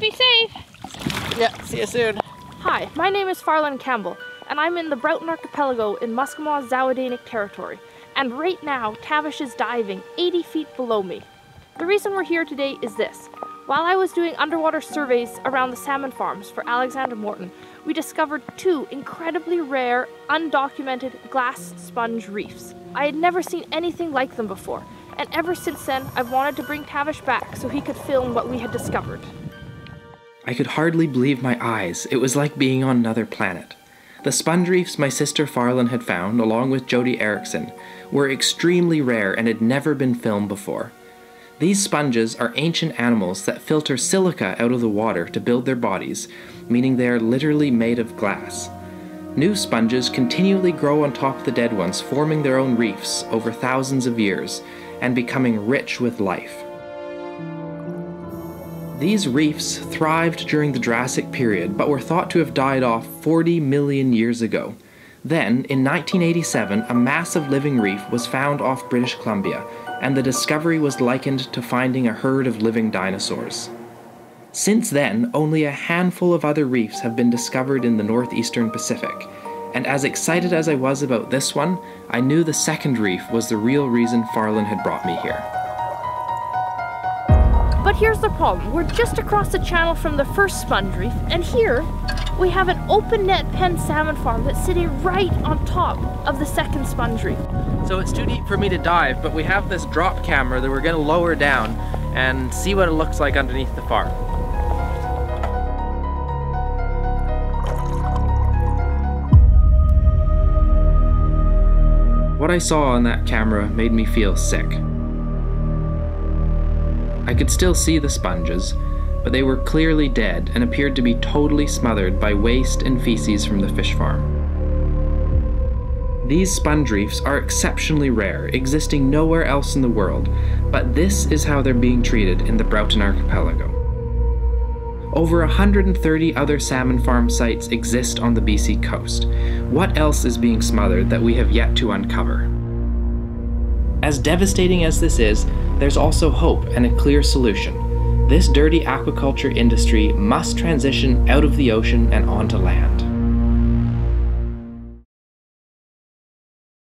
Me safe. Yeah, see you soon. Hi, my name is Farlyn Campbell, and I'm in the Broughton Archipelago in Musgamagw Dzawada'enuxw territory. And right now, Tavish is diving 80 feet below me. The reason we're here today is this. While I was doing underwater surveys around the salmon farms for Alexandra Morton, we discovered two incredibly rare, undocumented glass sponge reefs. I had never seen anything like them before, and ever since then, I've wanted to bring Tavish back so he could film what we had discovered. I could hardly believe my eyes. It was like being on another planet. The sponge reefs my sister Farlyn had found, along with Jody Erickson, were extremely rare and had never been filmed before. These sponges are ancient animals that filter silica out of the water to build their bodies, meaning they are literally made of glass. New sponges continually grow on top of the dead ones, forming their own reefs over thousands of years and becoming rich with life. These reefs thrived during the Jurassic period but were thought to have died off 40 million years ago. Then, in 1987, a massive living reef was found off British Columbia, and the discovery was likened to finding a herd of living dinosaurs. Since then, only a handful of other reefs have been discovered in the northeastern Pacific, and as excited as I was about this one, I knew the second reef was the real reason Farlyn had brought me here. But here's the problem. We're just across the channel from the first sponge reef, and here we have an open net pen salmon farm that's sitting right on top of the second sponge reef. So it's too deep for me to dive, but we have this drop camera that we're gonna lower down and see what it looks like underneath the farm. What I saw on that camera made me feel sick. I could still see the sponges, but they were clearly dead and appeared to be totally smothered by waste and feces from the fish farm. These sponge reefs are exceptionally rare, existing nowhere else in the world, but this is how they're being treated in the Broughton Archipelago. Over 130 other salmon farm sites exist on the BC coast. What else is being smothered that we have yet to uncover? As devastating as this is, there's also hope and a clear solution. This dirty aquaculture industry must transition out of the ocean and onto land.